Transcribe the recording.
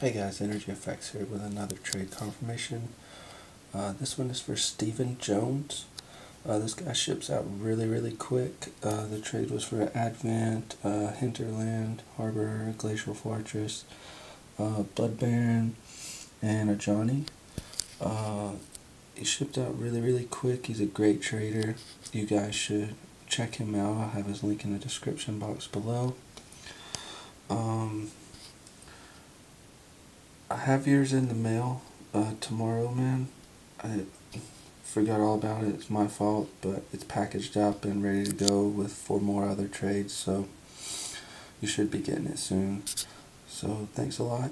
Hey guys, Energy Effects here with another trade confirmation. Uh, this one is for Steven Jones. Uh, this guy ships out really, really quick. Uh, the trade was for Advent, uh, Hinterland, Harbor, Glacial Fortress, uh, Blood Baron, and a Johnny. Uh, he shipped out really, really quick. He's a great trader. You guys should check him out. I'll have his link in the description box below. Um, I have yours in the mail uh, tomorrow, man. I forgot all about it. It's my fault, but it's packaged up and ready to go with four more other trades, so you should be getting it soon. So thanks a lot.